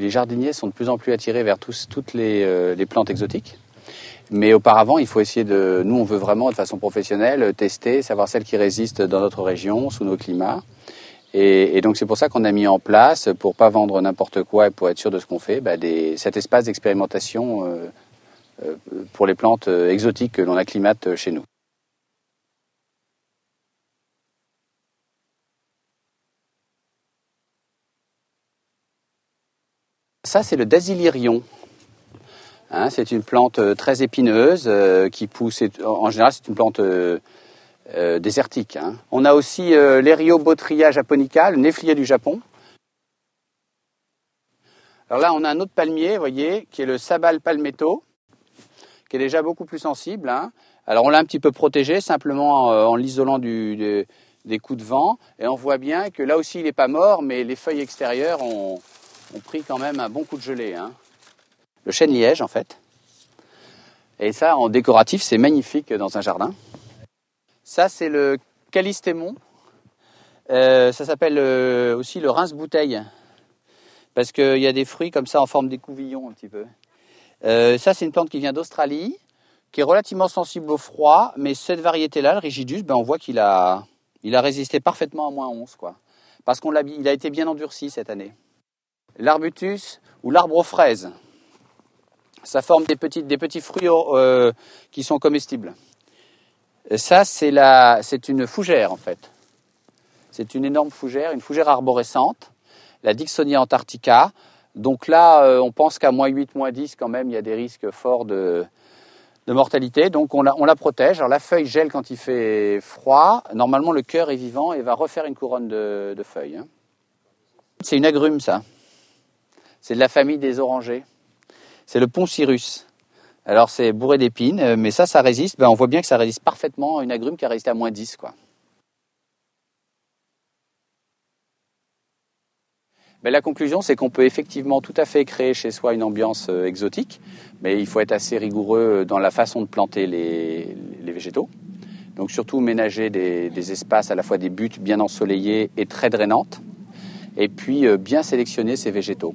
Les jardiniers sont de plus en plus attirés vers toutes les, les plantes exotiques. Mais auparavant, il faut essayer de. Nous, on veut vraiment, de façon professionnelle, tester, savoir celles qui résistent dans notre région, sous nos climats. Et, donc, c'est pour ça qu'on a mis en place, pour pas vendre n'importe quoi et pour être sûr de ce qu'on fait, bah, cet espace d'expérimentation euh, euh, pour les plantes euh, exotiques que l'on acclimate chez nous. Ça, c'est le dasylirion. Hein, c'est une plante euh, très épineuse euh, qui pousse. En général, c'est une plante euh, désertique. Hein. On a aussi l'Eriobotria japonica, le néflier du Japon. Alors là, on a un autre palmier, vous voyez, qui est le Sabal palmetto, qui est déjà beaucoup plus sensible. Hein. Alors on l'a un petit peu protégé simplement en l'isolant des coups de vent. Et on voit bien que là aussi, il n'est pas mort, mais les feuilles extérieures ont, pris quand même un bon coup de gelée le chêne liège en fait. Et ça, en décoratif, c'est magnifique dans un jardin. Ça, c'est le calistémon. Euh, ça s'appelle euh, aussi le rince-bouteille. Parce qu'il y a des fruits comme ça en forme d'écouvillon un petit peu. Euh, ça, c'est une plante qui vient d'Australie, qui est relativement sensible au froid, mais cette variété-là, le rigidus, ben, on voit qu'il a, il a résisté parfaitement à moins 11. Quoi. Parce qu'il a, a été bien endurci cette année. L'arbutus ou l'arbre aux fraises. Ça forme des, des petits fruits euh, qui sont comestibles. ça, c'est, la, c'est une fougère en fait. C'est une énorme fougère, une fougère arborescente, la Dixonia antarctica. Donc là, euh, on pense qu'à moins 8, moins 10, quand même, il y a des risques forts de, de mortalité. Donc on la, on la, protège. Alors la feuille gèle quand il fait froid. Normalement, le cœur est vivant et va refaire une couronne de, de feuilles. Hein. C'est une agrume, ça. C'est de la famille des orangers c'est le pont Cyrus. Alors c'est bourré d'épines, euh, mais ça, ça résiste. Ben, on voit bien que ça résiste parfaitement à une agrume qui a résisté à moins 10. Quoi. Ben, la conclusion, c'est qu'on peut effectivement tout à fait créer chez soi une ambiance euh, exotique, mais il faut être assez rigoureux dans la façon de planter les, végétaux. Donc surtout ménager des, espaces à la fois des buttes bien ensoleillées et très drainantes, et puis euh, bien sélectionner ces végétaux.